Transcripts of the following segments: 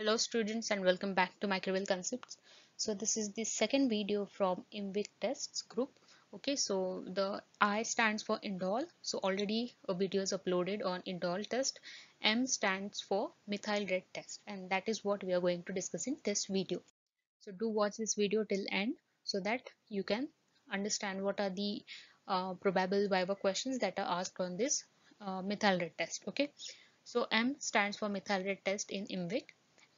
Hello students and welcome back to Microbial Concepts. So this is the second video from IMVIC tests group. Okay, so the I stands for indole. So already a video is uploaded on indole test. M stands for methyl red test and that is what we are going to discuss in this video. So do watch this video till end so that you can understand what are the uh, probable viva questions that are asked on this uh, methyl red test. Okay, so M stands for methyl red test in IMVIC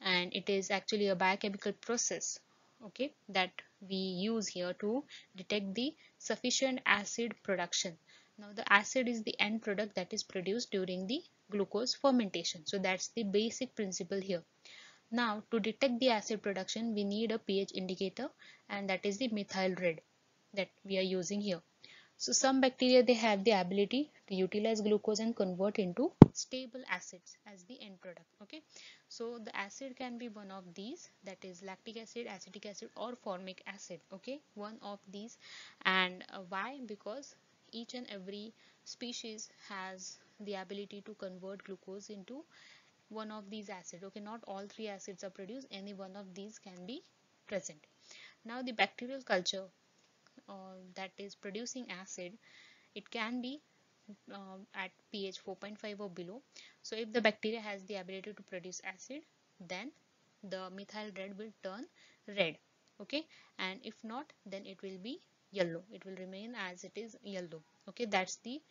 and it is actually a biochemical process okay that we use here to detect the sufficient acid production. Now the acid is the end product that is produced during the glucose fermentation. So that's the basic principle here. Now to detect the acid production we need a pH indicator and that is the methyl red that we are using here so some bacteria they have the ability to utilize glucose and convert into stable acids as the end product. Okay. So the acid can be one of these that is lactic acid, acetic acid or formic acid. Okay. One of these and uh, why? Because each and every species has the ability to convert glucose into one of these acids. Okay. Not all three acids are produced. Any one of these can be present. Now the bacterial culture uh, that is producing acid it can be uh, at pH 4.5 or below. So if the bacteria has the ability to produce acid then the methyl red will turn red okay? And if not then it will be yellow. It will remain as it is yellow okay? That's the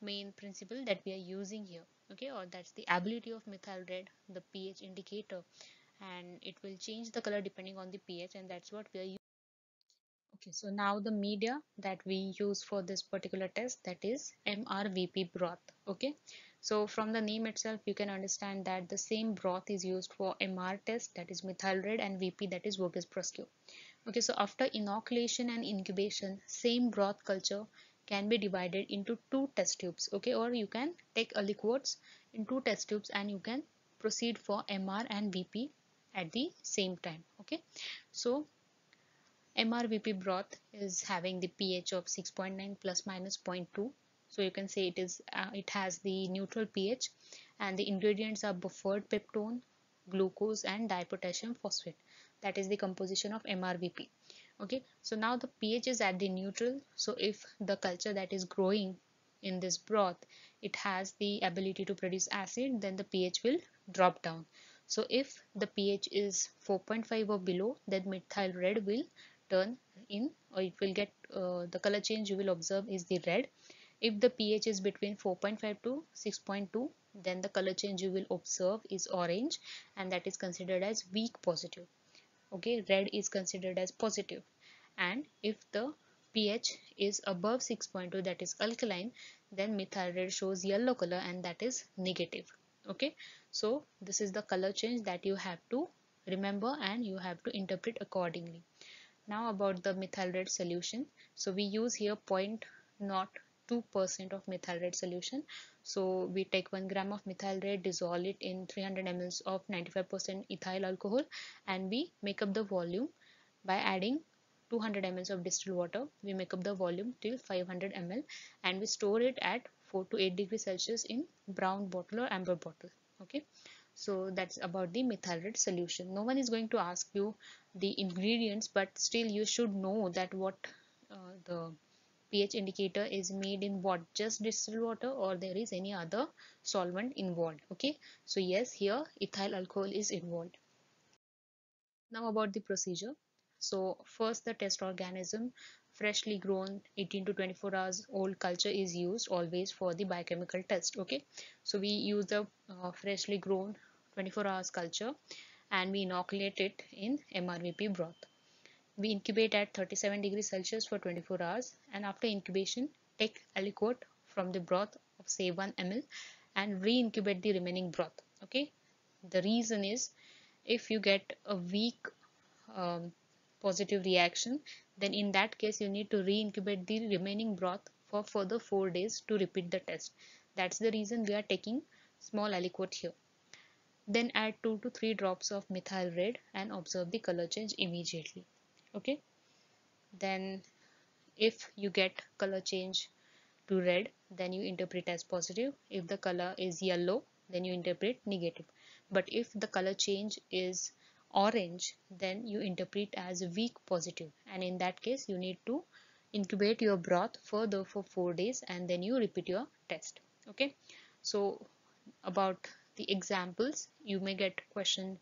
main principle that we are using here okay? Or that's the ability of methyl red the pH indicator. And it will change the color depending on the pH and that's what we are using okay so now the media that we use for this particular test that is MRVP broth okay? So from the name itself you can understand that the same broth is used for MR test that is methyl red and VP that is Voges Proskauer okay so after inoculation and incubation same broth culture can be divided into two test tubes okay? Or you can take aliquots in two test tubes and you can proceed for MR and VP at the same time okay? So MRVP broth is having the pH of 6.9 plus minus 0.2 so you can say it is uh, it has the neutral pH and the ingredients are buffered peptone glucose and dipotassium phosphate. That is the composition of MRVP okay so now the pH is at the neutral. So if the culture that is growing in this broth it has the ability to produce acid then the pH will drop down. So if the pH is 4.5 or below then methyl red will turn in or it will get uh, the color change you will observe is the red. If the pH is between 4.5 to 6.2 then the color change you will observe is orange and that is considered as weak positive. Okay red is considered as positive. And if the pH is above 6.2 that is alkaline then methyl red shows yellow color and that is negative. Okay so this is the color change that you have to remember and you have to interpret accordingly now about the methyl red solution. So we use here 0.02 percent of methyl red solution. So we take 1 gram of methyl red, dissolve it in 300 ml of 95% ethyl alcohol and we make up the volume by adding 200 ml of distilled water. We make up the volume till 500 ml and we store it at 4 to 8 degrees Celsius in brown bottle or amber bottle. Okay so that's about the methyl red solution. No one is going to ask you the ingredients but still you should know that what uh, the pH indicator is made in what? Just distilled water or there is any other solvent involved? Okay? So yes here ethyl alcohol is involved. Now about the procedure. So first the test organism freshly grown 18 to 24 hours old culture is used always for the biochemical test okay? So we use the uh, freshly grown 24 hours culture and we inoculate it in MRVP broth. We incubate at 37 degrees celsius for 24 hours and after incubation take aliquot from the broth of say 1 ml and re-incubate the remaining broth okay? The reason is if you get a weak um, positive reaction then in that case you need to re-incubate the remaining broth for further 4 days to repeat the test. That's the reason we are taking small aliquot here. Then add 2 to 3 drops of methyl red and observe the color change immediately. Okay? Then if you get color change to red then you interpret as positive. If the color is yellow then you interpret negative. But if the color change is orange then you interpret as weak positive. And in that case you need to incubate your broth further for four days and then you repeat your test. Okay? So about the examples you may get question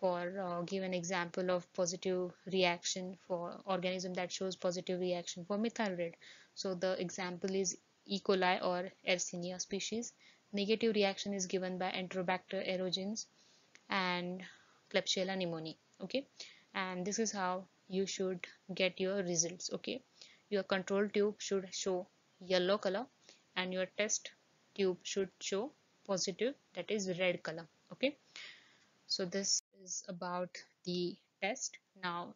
for uh, give an example of positive reaction for organism that shows positive reaction for methyl red. So the example is E. coli or Yersinia species. Negative reaction is given by Enterobacter aerogenes and Klebsiella pneumoniae okay? And this is how you should get your results okay? Your control tube should show yellow color and your test tube should show positive that is red color okay? So this is about the test. Now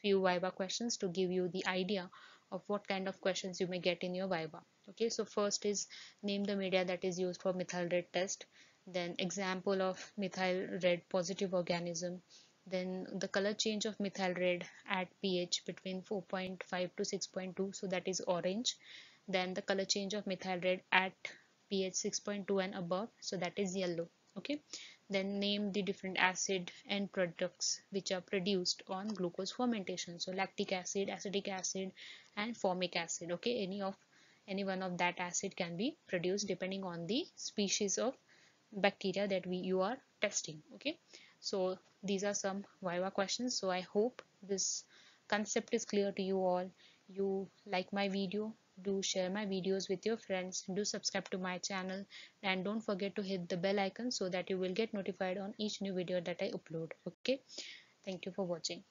few viva questions to give you the idea of what kind of questions you may get in your viva okay? So first is name the media that is used for methyl red test then example of methyl red positive organism then the color change of methyl red at pH between 4.5 to 6.2 so that is orange. Then the color change of methyl red at pH 6.2 and above so that is yellow okay? Then name the different acid and products which are produced on glucose fermentation so lactic acid acetic acid and formic acid okay? Any of any one of that acid can be produced depending on the species of bacteria that we you are testing okay? So these are some viva questions. So i hope this concept is clear to you all. You like my video do share my videos with your friends. Do subscribe to my channel. And don't forget to hit the bell icon so that you will get notified on each new video that i upload okay? Thank you for watching